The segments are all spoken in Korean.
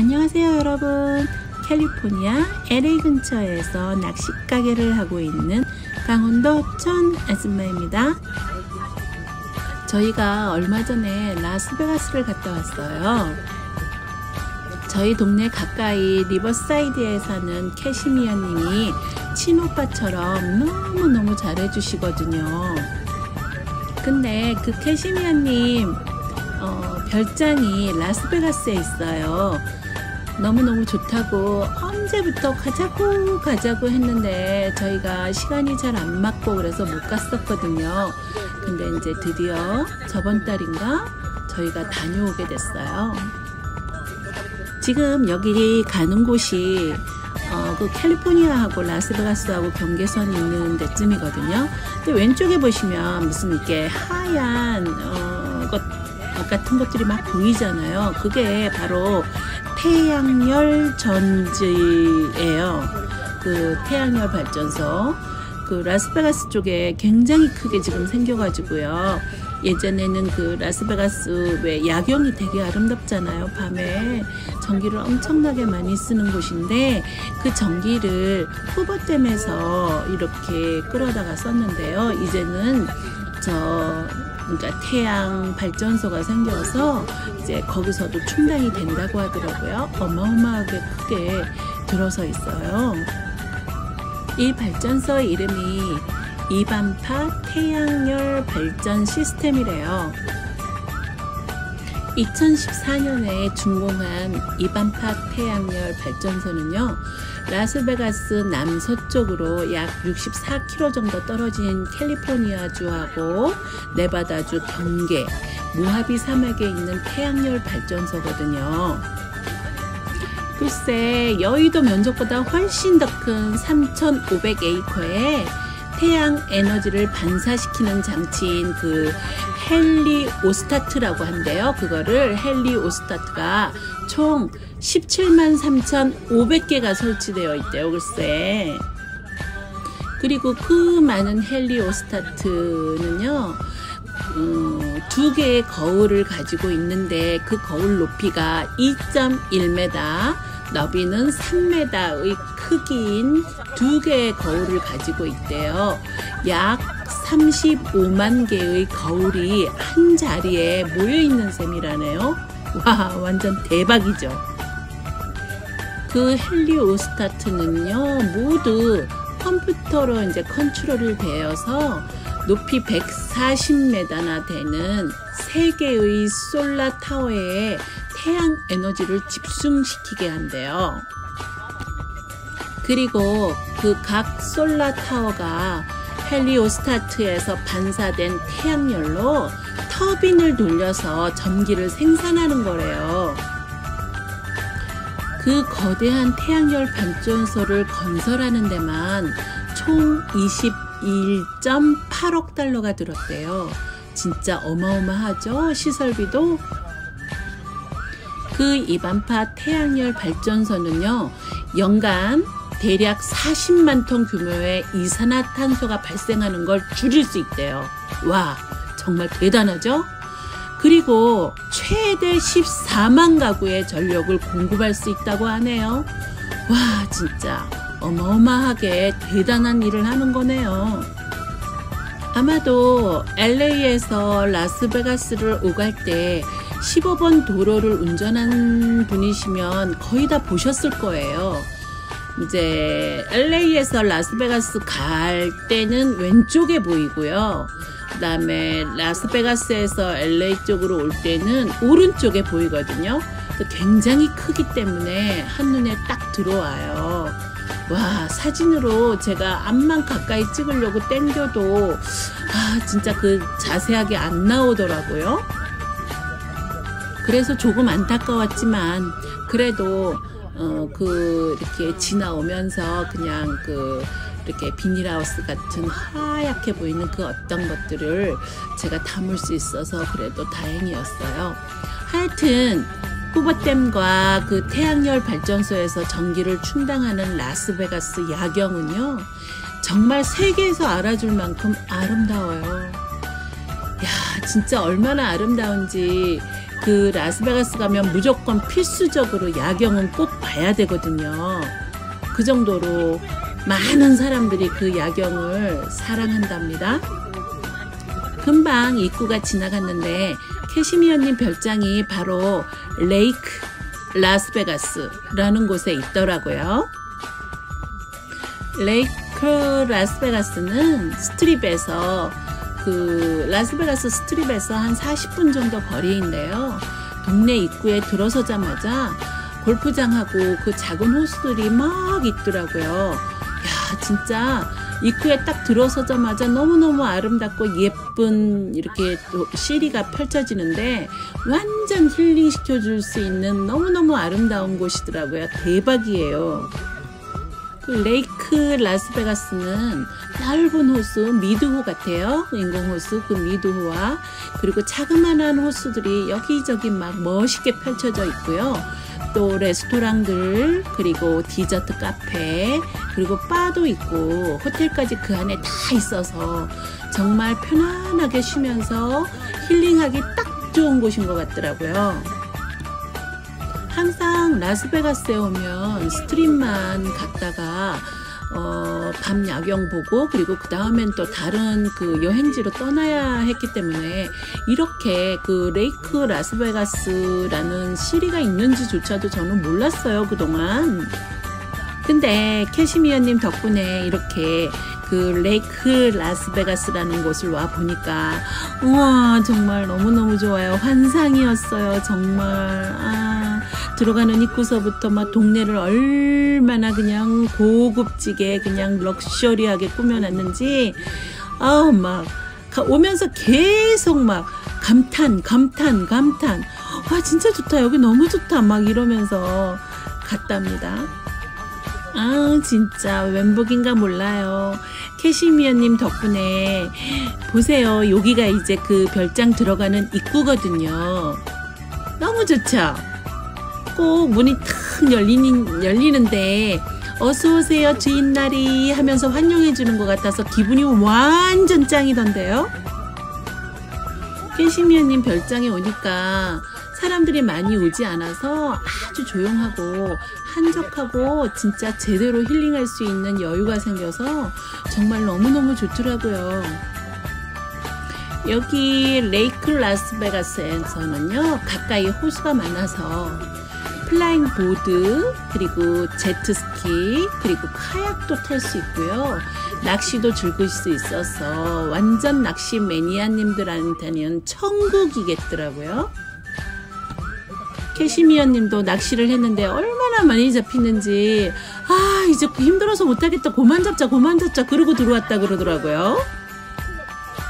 안녕하세요 여러분. 캘리포니아 LA 근처에서 낚시 가게를 하고 있는 강원도 천 아줌마입니다. 저희가 얼마 전에 라스베가스를 갔다 왔어요. 저희 동네 가까이 리버사이드에 사는 캐시미어 님이 친오빠처럼 너무너무 잘해주시거든요. 근데 그 캐시미어 님 어, 별장이 라스베가스에 있어요 너무너무 좋다고 언제부터 가자고 가자고 했는데 저희가 시간이 잘 안 맞고 그래서 못 갔었거든요. 근데 이제 드디어 저번 달인가 저희가 다녀오게 됐어요. 지금 여기 가는 곳이 어, 그 캘리포니아하고 라스베가스하고 경계선 있는 데쯤이거든요. 근데 왼쪽에 보시면 무슨 이렇게 하얀 어, 것 같은 것들이 막 보이잖아요. 그게 바로 태양열 전지예요. 그 태양열 발전소. 그 라스베가스 쪽에 굉장히 크게 지금 생겨가지고요. 예전에는 그 라스베가스 왜 야경이 되게 아름답잖아요. 밤에 전기를 엄청나게 많이 쓰는 곳인데 그 전기를 후보댐에서 이렇게 끌어다가 썼는데요. 이제는 저 그러니까 태양 발전소가 생겨서 이제 거기서도 충당이 된다고 하더라고요. 어마어마하게 크게 들어서 있어요. 이 발전소 이름이 이반파 태양열 발전 시스템이래요. 2014년에 준공한 이반파 태양열 발전소는요, 라스베가스 남서쪽으로 약 64km 정도 떨어진 캘리포니아주하고 네바다주 경계 모하비 사막에 있는 태양열 발전소거든요. 글쎄, 여의도 면적보다 훨씬 더 큰 3,500 에이커에 태양 에너지를 반사시키는 장치인 그 헬리오스타트라고 한대요. 그거를 헬리오스타트가 총 17만 3,500개가 설치되어 있대요. 글쎄. 그리고 그 많은 헬리오스타트는요. 음, 두 개의 거울을 가지고 있는데 그 거울 높이가 2.1m, 너비는 3m의 크기인 두 개의 거울을 가지고 있대요. 약 35만 개의 거울이 한 자리에 모여 있는 셈이라네요. 와, 완전 대박이죠. 그 헬리오스타트는요, 모두 컴퓨터로 이제 컨트롤을 되어서 높이 140m나 되는 3개의 솔라 타워에 태양 에너지를 집중시키게 한대요. 그리고 그 각 솔라 타워가 헬리오스타트에서 반사된 태양열로 터빈을 돌려서 전기를 생산하는 거래요. 그 거대한 태양열 발전소를 건설하는 데만 총 21.8억 달러가 들었대요. 진짜 어마어마하죠? 시설비도? 그 이반파 태양열 발전소는요, 연간 대략 40만 톤 규모의 이산화탄소가 발생하는 걸 줄일 수 있대요. 와, 정말 대단하죠? 그리고 최대 14만 가구의 전력을 공급할 수 있다고 하네요. 와, 진짜 어마어마하게 대단한 일을 하는 거네요. 아마도 LA에서 라스베가스를 오갈 때 15번 도로를 운전한 분이시면 거의 다 보셨을 거예요. 이제 LA에서 라스베가스 갈 때는 왼쪽에 보이고요. 그 다음에 라스베가스에서 LA 쪽으로 올 때는 오른쪽에 보이거든요. 굉장히 크기 때문에 한눈에 딱 들어와요. 와, 사진으로 제가 앞만 가까이 찍으려고 땡겨도, 아, 진짜 그 자세하게 안 나오더라고요. 그래서 조금 안타까웠지만, 그래도, 어, 그, 이렇게 지나오면서 그냥 그, 이렇게 비닐하우스 같은 하얗게 보이는 그 어떤 것들을 제가 담을 수 있어서 그래도 다행이었어요. 하여튼, 후보댐과 그 태양열 발전소에서 전기를 충당하는 라스베가스 야경은요, 정말 세계에서 알아줄 만큼 아름다워요. 야, 진짜 얼마나 아름다운지 그 라스베가스 가면 무조건 필수적으로 야경은 꼭 봐야 되거든요. 그 정도로 많은 사람들이 그 야경을 사랑한답니다. 금방 입구가 지나갔는데 캐시미어님 별장이 바로 레이크 라스베가스라는 곳에 있더라고요. 레이크 라스베가스는 스트립에서 그 라스베가스 스트립에서 한 40분 정도 거리인데요. 동네 입구에 들어서자마자 골프장하고 그 작은 호수들이 막 있더라고요. 야, 진짜 입구에 딱 들어서자마자 너무너무 아름답고 예쁜 이렇게 또 시리가 펼쳐지는데 완전 힐링시켜 줄 수 있는 너무너무 아름다운 곳이더라고요. 대박이에요. 그 레이크 라스베가스는 넓은 호수 미드호 같아요. 인공호수 그 미드호와 그리고 자그마한 호수들이 여기저기 막 멋있게 펼쳐져 있고요. 또 레스토랑들 그리고 디저트 카페 그리고 바도 있고 호텔까지 그 안에 다 있어서 정말 편안하게 쉬면서 힐링하기 딱 좋은 곳인 것 같더라고요. 항상 라스베가스에 오면 스트립만 갔다가 어, 밤 야경 보고 그리고 그 다음엔 또 다른 그 여행지로 떠나야 했기 때문에 이렇게 그 레이크 라스베가스라는 시리가 있는지조차도 저는 몰랐어요 그동안. 근데 캐시미어님 덕분에 이렇게 그 레이크 라스베가스라는 곳을 와 보니까 우와 정말 너무너무 좋아요. 환상이었어요 정말. 아 들어가는 입구서부터 막 동네를 얼마나 그냥 고급지게 그냥 럭셔리하게 꾸며놨는지 아우 막 오면서 계속 막 감탄 감탄 감탄. 와 진짜 좋다. 여기 너무 좋다. 막 이러면서 갔답니다. 아 진짜. 웬복인가 몰라요. 캐시미어님 덕분에 보세요. 여기가 이제 그 별장 들어가는 입구거든요. 너무 좋죠? 꼭 문이 탁 열리는, 열리는데 어서 오세요 주인날이 하면서 환영해 주는 것 같아서 기분이 완전 짱이던데요. 캐시미어님 별장에 오니까 사람들이 많이 오지 않아서 아주 조용하고 한적하고 진짜 제대로 힐링할 수 있는 여유가 생겨서 정말 너무너무 좋더라고요. 여기 레이크 라스베가스에서는요 가까이 호수가 많아서 플라잉 보드 그리고 제트스키 그리고 카약도 탈 수 있고요 낚시도 즐길 수 있어서 완전 낚시 매니아님들한테는 천국이겠더라고요 캐시미어님도 낚시를 했는데 얼마나 많이 잡히는지. 아 이제 힘들어서 못하겠다. 고만 잡자 고만 잡자. 그러고 들어왔다 그러더라고요.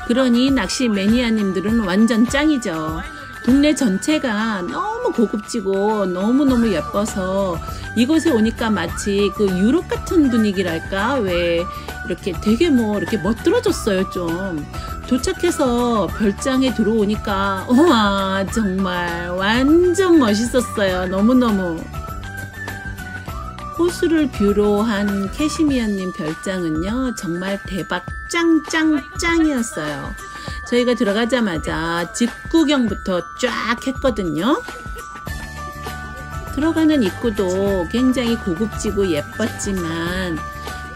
그러니 낚시 매니아님들은 완전 짱이죠. 동네 전체가 너무 고급지고 너무너무 예뻐서 이곳에 오니까 마치 그 유럽 같은 분위기랄까? 왜 이렇게 되게 뭐 이렇게 멋들어졌어요 좀 도착해서 별장에 들어오니까 우와 정말 완전 멋있었어요. 너무너무. 호수를 뷰로 한 캐시미어님 별장은요 정말 대박 짱짱짱이었어요. 저희가 들어가자마자 집 구경부터 쫙 했거든요. 들어가는 입구도 굉장히 고급지고 예뻤지만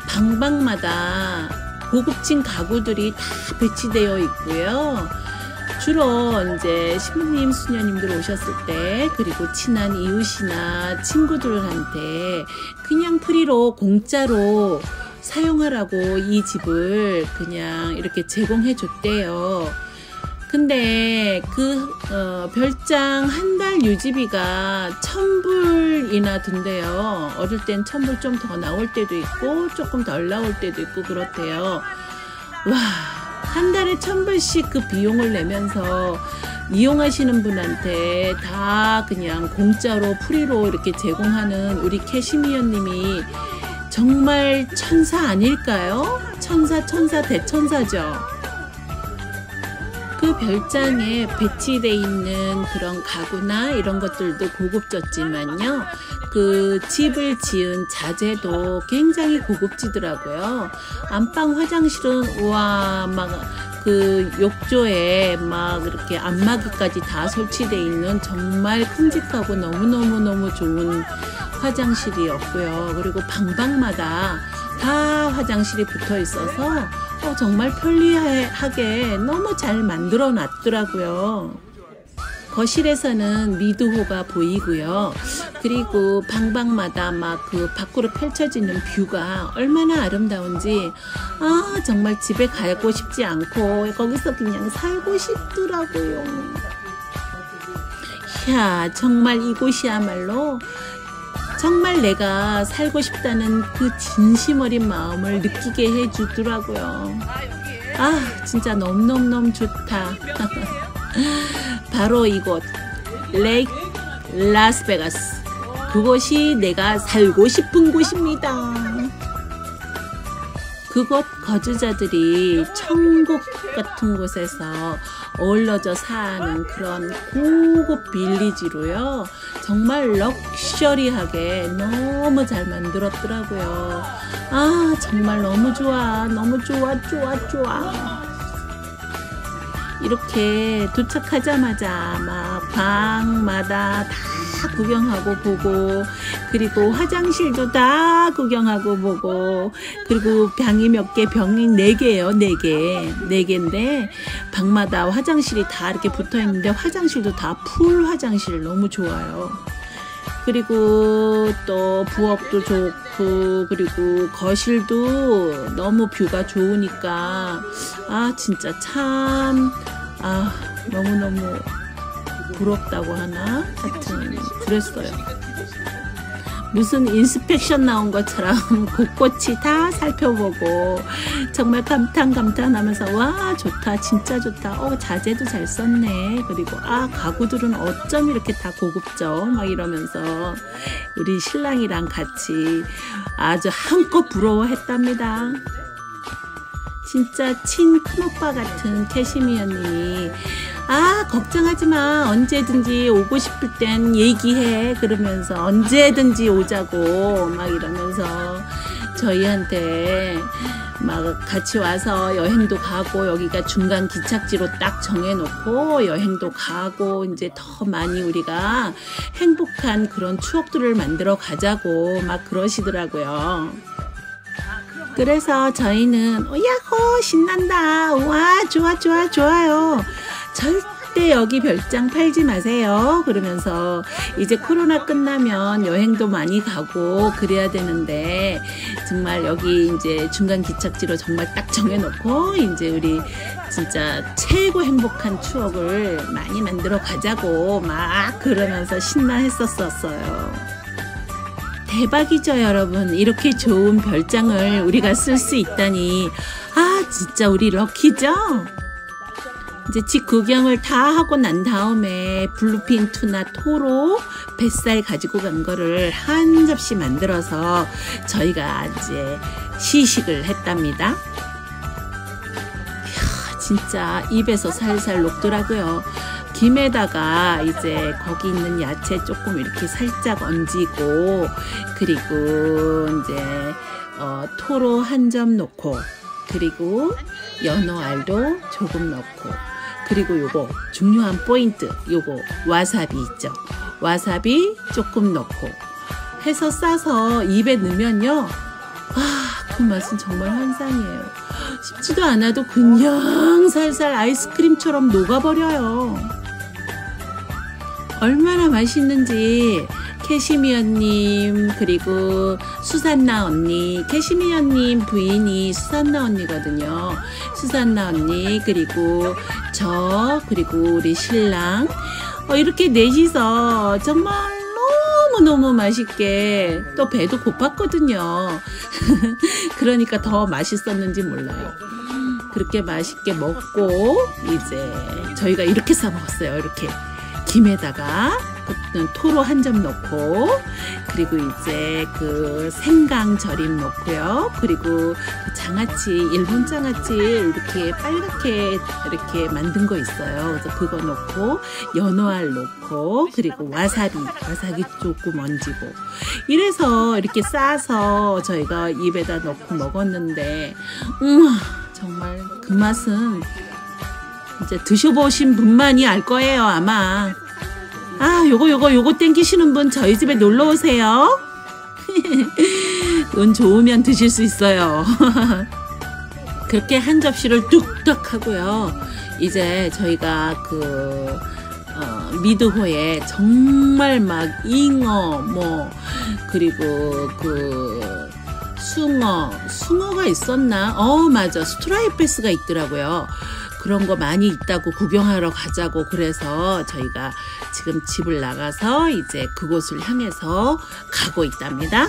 방방마다 고급진 가구들이 다 배치되어 있고요. 주로 이제 신부님, 수녀님들 오셨을 때 그리고 친한 이웃이나 친구들한테 그냥 프리로 공짜로 사용하라고 이 집을 그냥 이렇게 제공해 줬대요. 근데 그 어, 별장 한 달 유지비가 천불이나 든대요. 어릴 땐 천불 좀 더 나올 때도 있고 조금 덜 나올 때도 있고 그렇대요. 와, 한 달에 천불씩 그 비용을 내면서 이용하시는 분한테 다 그냥 공짜로 프리로 이렇게 제공하는 우리 캐시미어님이 정말 천사 아닐까요? 천사, 천사, 대천사죠. 그 별장에 배치돼 있는 그런 가구나 이런 것들도 고급졌지만요. 그 집을 지은 자재도 굉장히 고급지더라고요. 안방 화장실은 우와 막 그 욕조에 막 이렇게 안마기까지 다 설치되어 있는 정말 큼직하고 너무너무너무 좋은 화장실이었고요. 그리고 방방마다 다 화장실이 붙어 있어서 어, 정말 편리하게 너무 잘 만들어 놨더라고요. 거실에서는 미드호가 보이고요. 그리고 방방마다 막 그 밖으로 펼쳐지는 뷰가 얼마나 아름다운지 아 정말 집에 가고 싶지 않고 거기서 그냥 살고 싶더라고요. 야 정말 이곳이야말로 정말 내가 살고 싶다는 그 진심 어린 마음을 느끼게 해주더라고요. 아 진짜 너무너무너무 좋다. 바로 이곳 레이크 라스베가스 그곳이 내가 살고 싶은 곳입니다. 그곳 거주자들이 천국 같은 곳에서 어울러져 사는 그런 고급 빌리지로요. 정말 럭셔리하게 너무 잘 만들었더라고요. 아, 정말 너무 좋아. 너무 좋아, 좋아, 좋아. 이렇게 도착하자마자 막 방마다 다 구경하고 보고 그리고 화장실도 다 구경하고 보고 그리고 방이 몇 개 병이 네 개예요 네 개 네 개인데 방마다 화장실이 다 이렇게 붙어 있는데 화장실도 다 풀 화장실 너무 좋아요. 그리고 또 부엌도 좋고 그리고 거실도 너무 뷰가 좋으니까 아 진짜 참 아 너무너무 부럽다고 하나 하여튼 그랬어요. 무슨 인스펙션 나온 것처럼 곳곳이 다 살펴보고 정말 감탄 감탄하면서 와 좋다 진짜 좋다. 어 자재도 잘 썼네. 그리고 아 가구들은 어쩜 이렇게 다 고급져? 막 이러면서 우리 신랑이랑 같이 아주 한껏 부러워했답니다. 진짜 친 큰오빠 같은 캐시미어님이 아 걱정하지 마. 언제든지 오고 싶을 땐 얘기해. 그러면서 언제든지 오자고. 막 이러면서 저희한테 막 같이 와서 여행도 가고 여기가 중간 기착지로 딱 정해놓고 여행도 가고 이제 더 많이 우리가 행복한 그런 추억들을 만들어 가자고 막 그러시더라고요. 그래서 저희는 어, 야호 신난다. 와 좋아 좋아 좋아요 절대 여기 별장 팔지 마세요 그러면서 이제 코로나 끝나면 여행도 많이 가고 그래야 되는데 정말 여기 이제 중간 기착지로 정말 딱 정해놓고 이제 우리 진짜 최고 행복한 추억을 많이 만들어 가자고 막 그러면서 신나했었었어요. 대박이죠, 여러분. 이렇게 좋은 별장을 우리가 쓸 수 있다니. 아, 진짜 우리 럭키죠? 이제 집 구경을 다 하고 난 다음에 블루핀 투나 토로 뱃살 가지고 간 거를 한 접시 만들어서 저희가 이제 시식을 했답니다. 이야, 진짜 입에서 살살 녹더라고요. 김에다가 이제 거기 있는 야채 조금 이렇게 살짝 얹이고 그리고 이제 어, 토로 한 점 넣고 그리고 연어알도 조금 넣고 그리고 요거 중요한 포인트 요거 와사비 있죠? 와사비 조금 넣고 해서 싸서 입에 넣으면요. 아그 맛은 정말 환상이에요. 쉽지도 않아도 그냥 살살 아이스크림처럼 녹아버려요. 얼마나 맛있는지 캐시미어님 그리고 수산나 언니 캐시미어님 부인이 수산나 언니거든요. 수산나 언니 그리고 저 그리고 우리 신랑. 어, 이렇게 넷이서 정말 너무너무 맛있게 또 배도 고팠거든요. 그러니까 더 맛있었는지 몰라요. 그렇게 맛있게 먹고 이제 저희가 이렇게 싸 먹었어요. 이렇게 김에다가 토로 한 점 넣고 그리고 이제 그 생강 절임 넣고요. 그리고 그 장아찌 일본 장아찌 이렇게 빨갛게 이렇게 만든 거 있어요. 그래서 그거 넣고 연어알 넣고 그리고 와사비 와사비 조금 얹고 이래서 이렇게 싸서 저희가 입에다 넣고 먹었는데 음 정말 그 맛은 이제 드셔보신 분만이 알 거예요, 아마. 아, 요거, 요거, 요거 땡기시는 분 저희 집에 놀러 오세요. 운 좋으면 드실 수 있어요. 그렇게 한 접시를 뚝딱 하고요. 이제 저희가 그, 어, 미드호에 정말 막 잉어, 뭐, 그리고 그, 숭어, 숭어가 있었나? 어, 맞아. 스트라이패스가 있더라고요. 그런 거 많이 있다고 구경하러 가자고 그래서 저희가 지금 집을 나가서 이제 그곳을 향해서 가고 있답니다.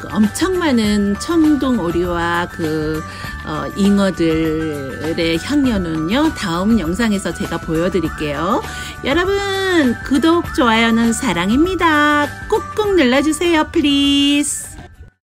그 엄청 많은 청둥 오리와 그 어, 잉어들의 향연은요 다음 영상에서 제가 보여드릴게요. 여러분 구독 좋아요는 사랑입니다. 꾹꾹 눌러주세요, please.